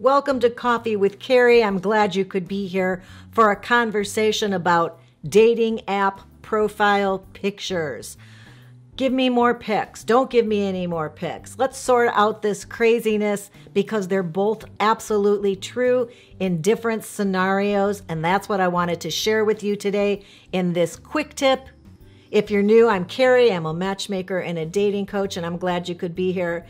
Welcome to Coffee with Carey. I'm glad you could be here for a conversation about dating app profile pictures. Give me more pics. Don't give me any more pics. Let's sort out this craziness because they're both absolutely true in different scenarios. And that's what I wanted to share with you today in this quick tip. If you're new, I'm Carey. I'm a matchmaker and a dating coach, and I'm glad you could be here.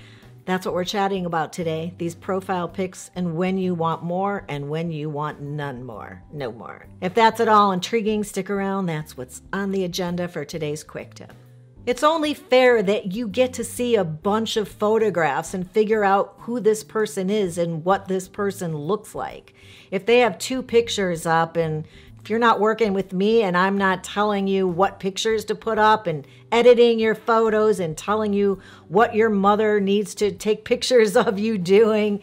That's what we're chatting about today these profile pics and when you want more and when you want none more. No more. If that's at all intriguing, stick around. That's what's on the agenda for today's quick tip. It's only fair that you get to see a bunch of photographs and figure out who this person is and what this person looks like. If they have two pictures up and if you're not working with me and I'm not telling you what pictures to put up and editing your photos and telling you what your mother needs to take pictures of you doing,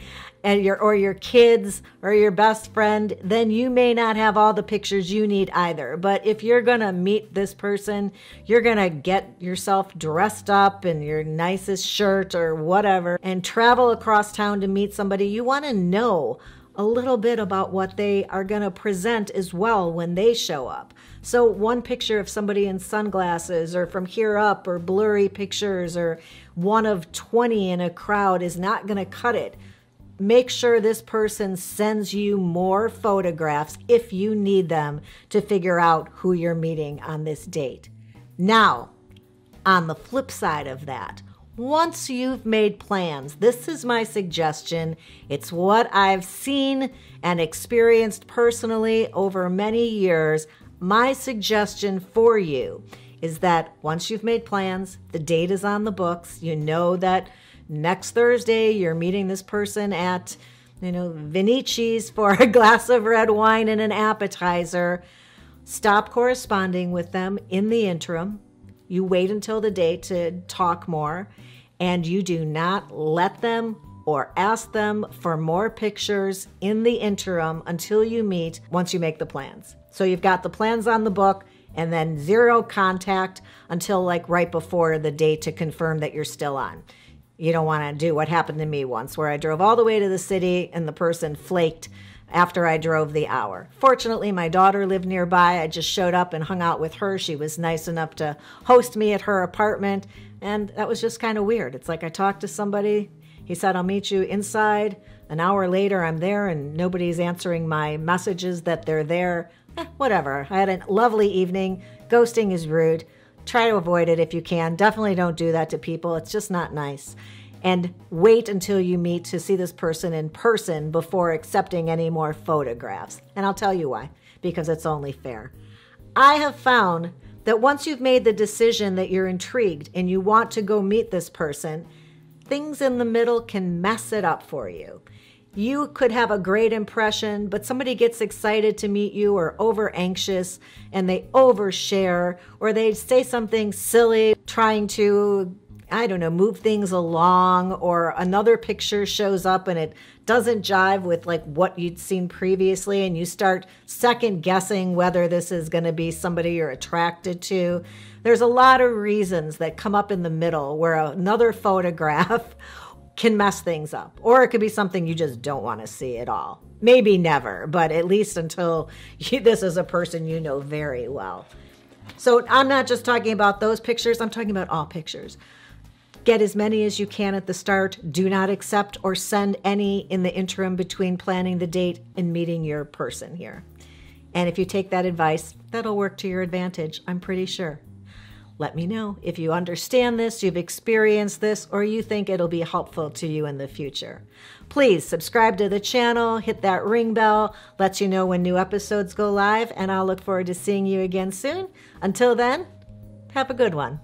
and your or your kids or your best friend, then you may not have all the pictures you need either. But if you're going to meet this person, you're going to get yourself dressed up in your nicest shirt or whatever and travel across town to meet somebody. You want to know a little bit about what they are going to present as well when they show up. So, one picture of somebody in sunglasses or from here up or blurry pictures or one of 20 in a crowd is not going to cut it make sure this person sends you more photographs if you need them to figure out who you're meeting on this date. Now, on the flip side of that, once you've made plans, this is my suggestion. It's what I've seen and experienced personally over many years. My suggestion for you is that once you've made plans, the date is on the books, you know that next Thursday you're meeting this person at, you know, Vinici's for a glass of red wine and an appetizer. Stop corresponding with them in the interim. You wait until the day to talk more, and you do not let them or ask them for more pictures in the interim until you meet once you make the plans. So you've got the plans on the book and then zero contact until like right before the date to confirm that you're still on you don't want to do what happened to me once, where I drove all the way to the city and the person flaked after I drove the hour. Fortunately, my daughter lived nearby. I just showed up and hung out with her. She was nice enough to host me at her apartment, and that was just kind of weird. It's like I talked to somebody, he said, I'll meet you inside. An hour later, I'm there, and nobody's answering my messages that they're there. Eh, whatever. I had a lovely evening. Ghosting is rude try to avoid it if you can. Definitely don't do that to people. It's just not nice. And wait until you meet to see this person in person before accepting any more photographs. And I'll tell you why because it's only fair. I have found that once you've made the decision that you're intrigued and you want to go meet this person, things in the middle can mess it up for you you could have a great impression, but somebody gets excited to meet you or over anxious and they overshare or they say something silly trying to I don't know, move things along, or another picture shows up and it doesn't jive with like what you'd seen previously, and you start second guessing whether this is going to be somebody you're attracted to. There's a lot of reasons that come up in the middle where another photograph can mess things up. Or it could be something you just don't want to see at all. Maybe never, but at least until you, this is a person you know very well. So I'm not just talking about those pictures, I'm talking about all pictures. Get as many as you can at the start. Do not accept or send any in the interim between planning the date and meeting your person here. And if you take that advice, that'll work to your advantage, I'm pretty sure. Let me know if you understand this, you've experienced this, or you think it'll be helpful to you in the future. Please subscribe to the channel, hit that ring bell, lets you know when new episodes go live, and I'll look forward to seeing you again soon. Until then, have a good one.